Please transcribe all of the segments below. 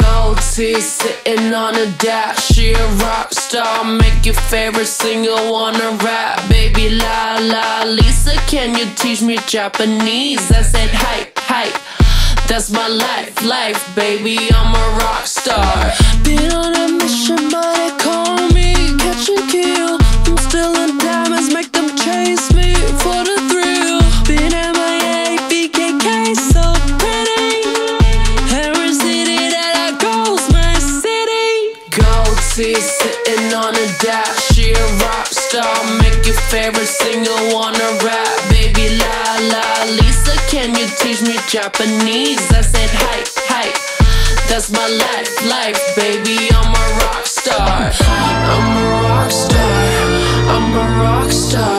Gold teeth sitting on a dash. She a rock star, make your favorite singer wanna rap. Baby la la, Lisa, can you teach me Japanese? I said hai, hai. That's my life, life, baby. I'm a rock star. Teeth sitting on a dash. She a rock star, make your favorite singer wanna rap. Baby la la, Lisa, can you teach me Japanese? I said hai, hai. That's my life, life, baby. I'm a rock star. I'm a rock star. I'm a rock star.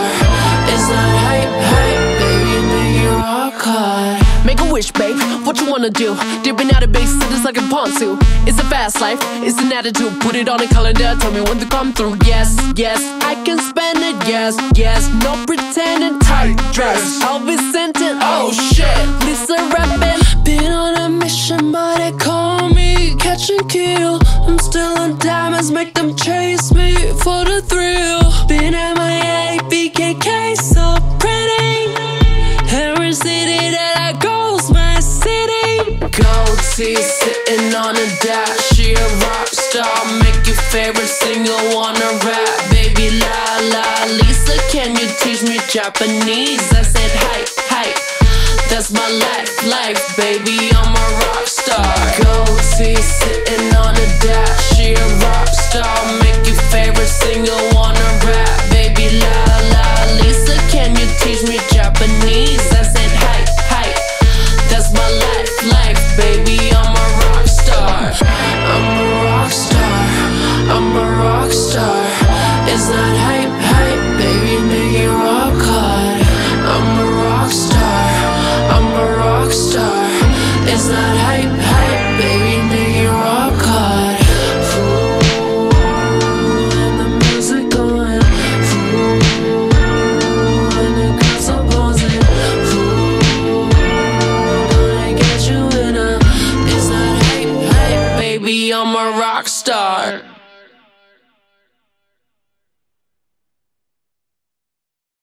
Is that hype, hype, baby? Make it rock hard. Wish, babe. What you wanna do? Dipping out of base, it's like a pawn ponzu. It's a fast life, it's an attitude. Put it on a calendar, tell me when to come through. Yes, yes, I can spend it. Yes, yes, no pretending. Tight dress, I'll be sent it. Oh shit, Lisa rapping. Been on a mission, but they call me catch and kill. I'm still on diamonds, make them chase me for the thrill. Been MIA, Teeth sitting on a dash. She a rock star, make your favorite singer wanna rap. Baby la la, Lisa, can you teach me Japanese? I said hai, hai. That's my life, life, baby. I'm a rock star. Gold teeth sitting on a dash. She a rock I'm a rock star. Is that hype, hype, baby? Make it rock hard. I'm a rock star. I'm a rock star. Is that hype?